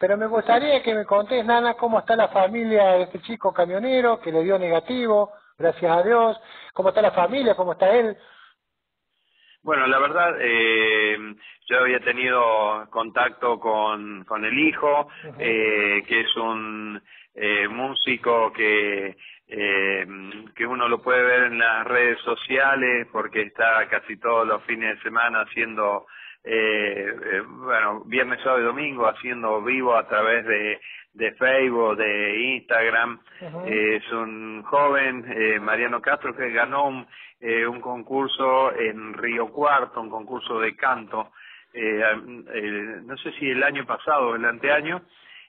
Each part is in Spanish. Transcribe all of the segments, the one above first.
pero me gustaría que me contés, Nana, cómo está la familia de este chico camionero que le dio negativo, gracias a Dios, cómo está la familia, cómo está él. Bueno, la verdad, eh, yo había tenido contacto con, con el hijo, eh, que es un eh, músico que eh, que uno lo puede ver en las redes sociales porque está casi todos los fines de semana haciendo eh, eh, bueno viernes sábado y domingo haciendo vivo a través de de Facebook de Instagram. Es un joven Mariano Castro que ganó un, un concurso en Río Cuarto un concurso de canto no sé si el año pasado o el anteaño.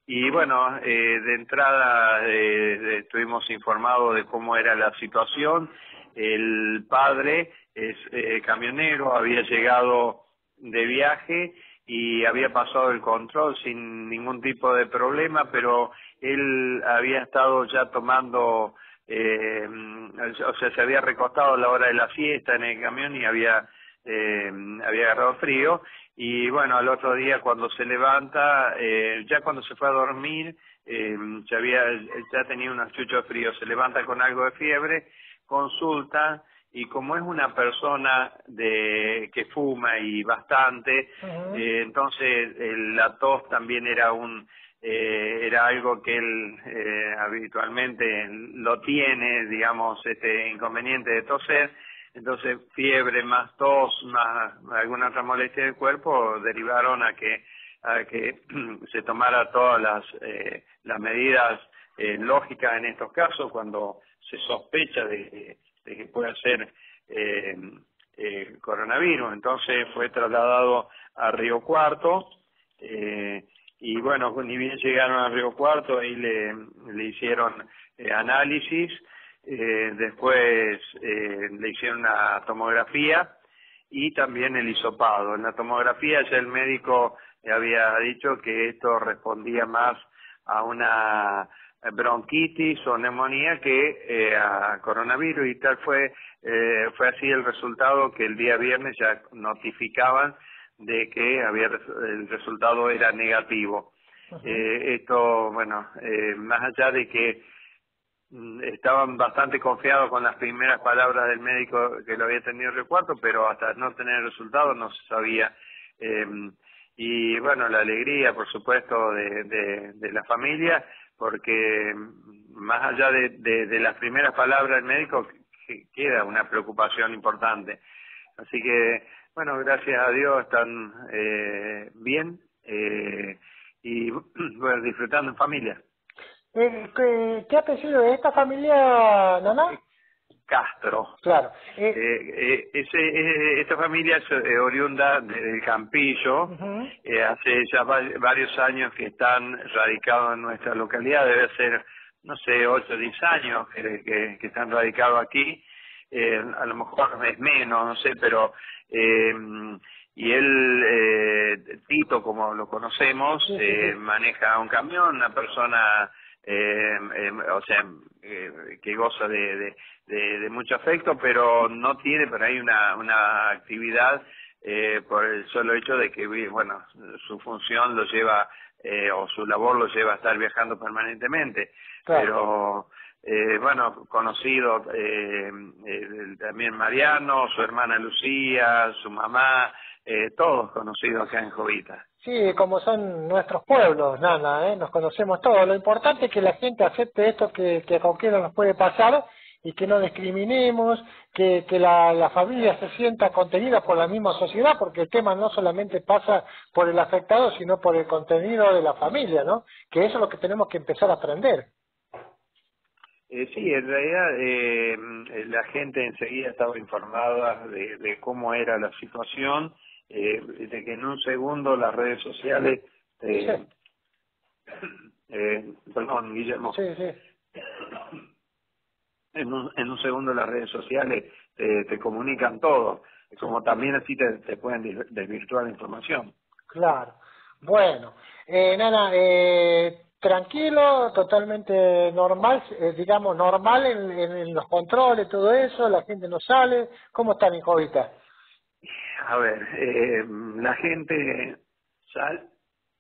Y bueno, eh, de entrada eh, estuvimos informados de cómo era la situación. El padre es eh, camionero, había llegado de viaje y había pasado el control sin ningún tipo de problema, pero él había estado ya tomando, eh, o sea, se había recostado a la hora de la fiesta en el camión y había, eh, había agarrado frío. Y bueno, al otro día cuando se levanta, eh, ya cuando se fue a dormir, eh, ya, había, ya tenía un chucho frío, se levanta con algo de fiebre, consulta y como es una persona de que fuma y bastante, eh, entonces la tos también era un eh, era algo que él eh, habitualmente lo tiene, digamos, este inconveniente de toser. Entonces, fiebre más tos más alguna otra molestia del cuerpo derivaron a que a que se tomara todas las eh, las medidas eh, lógicas en estos casos cuando se sospecha de, que pueda ser eh, eh, coronavirus. Entonces fue trasladado a Río Cuarto eh, y bueno, ni bien llegaron a Río Cuarto ahí le, le hicieron análisis después eh, le hicieron una tomografía y también el hisopado. En la tomografía ya el médico había dicho que esto respondía más a una bronquitis o neumonía que eh, a coronavirus y tal fue eh, fue así el resultado que el día viernes ya notificaban de que había el resultado era negativo eh, esto bueno eh, más allá de que Mm, estaban bastante confiados con las primeras palabras del médico que lo había tenido en recuarto, pero hasta no tener resultados no se sabía. Eh, y bueno, la alegría, por supuesto, de, de, de la familia, porque más allá de, las primeras palabras del médico, queda una preocupación importante. Así que, bueno, gracias a Dios están eh, bien eh, y bueno, disfrutando en familia. Eh, ¿qué, ¿Qué apellido de esta familia, Nana? Castro. Claro. Eh, eh, ese, eh, esta familia es oriunda del Campillo. eh, hace ya va varios años que están radicados en nuestra localidad. Debe ser, no sé, 8 o 10 años que, que, que están radicados aquí. Eh, a lo mejor es menos, no sé, pero... Eh, y él, eh, Tito, como lo conocemos, eh, sí. maneja un camión, una persona eh, eh, o sea, eh, que goza de, de, de, de mucho afecto, pero no tiene por ahí una, una actividad eh, por el solo hecho de que, bueno, su función lo lleva, eh, o su labor lo lleva a estar viajando permanentemente. Claro. Pero, eh, bueno, conocido eh, eh, también Mariano, su hermana Lucía, su mamá, eh, todos conocidos acá en Jovita. Sí, como son nuestros pueblos, Nana, ¿eh? nos conocemos todos. Lo importante es que la gente acepte esto que, que a cualquiera nos puede pasar y que no discriminemos, que, que la, la familia se sienta contenida por la misma sociedad, porque el tema no solamente pasa por el afectado, sino por el contenido de la familia, ¿no? Que eso es lo que tenemos que empezar a aprender. Eh, sí, en realidad eh, la gente enseguida estaba informada de, de cómo era la situación, eh, de que en un segundo las redes sociales, eh, eh, perdón, Guillermo, Sí, sí. en un, en un segundo las redes sociales te, te comunican todo, como también así te, te pueden des- desvirtuar la información. Claro. Bueno, eh, Nana, eh, tranquilo, totalmente normal, eh, digamos, normal en, en, en los controles, todo eso, la gente no sale. ¿Cómo están en Jovita? A ver, eh, la gente sal,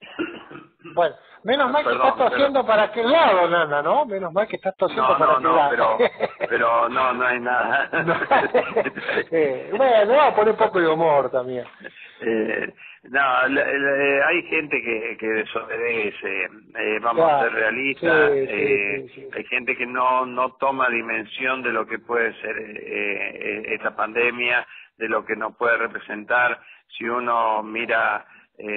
Bueno, menos mal que estás tosiendo para aquel lado, Nana, ¿no? Menos mal que estás tosiendo para aquel lado. Pero, pero no, no hay nada. eh, bueno, vamos a poner un poco de humor también. Eh, no, hay gente que, que desobedece, eh, vamos a ser realistas, eh, hay gente que no, no toma dimensión de lo que puede ser eh, eh, esta pandemia, de lo que nos puede representar, si uno mira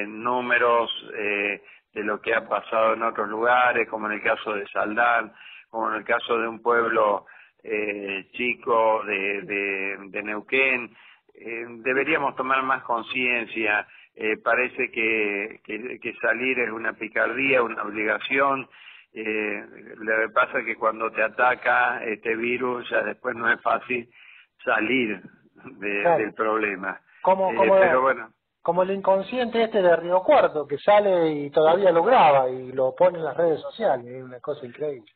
números eh, de lo que ha pasado en otros lugares, como en el caso de Saldán, como en el caso de un pueblo eh, chico de, de, de Neuquén, eh, deberíamos tomar más conciencia eh, parece que, que, salir es una picardía, una obligación. Eh, lo que pasa es que cuando te ataca este virus ya después no es fácil salir del problema. Como, eh, como, bueno. como el inconsciente este de Río Cuarto, que sale y todavía lo graba y lo pone en las redes sociales, es una cosa increíble.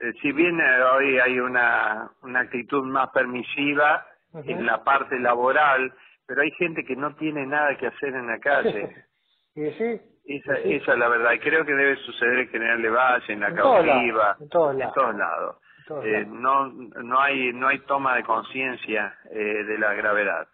Eh, si bien hoy hay una, una actitud más permisiva en la parte laboral, pero hay gente que no tiene nada que hacer en la calle. ¿Y sí? Esa, esa es la verdad, y creo que debe suceder en General de Valle, en la Cautiva, en todos lados. Eh, no, no hay no hay toma de conciencia eh, de la gravedad.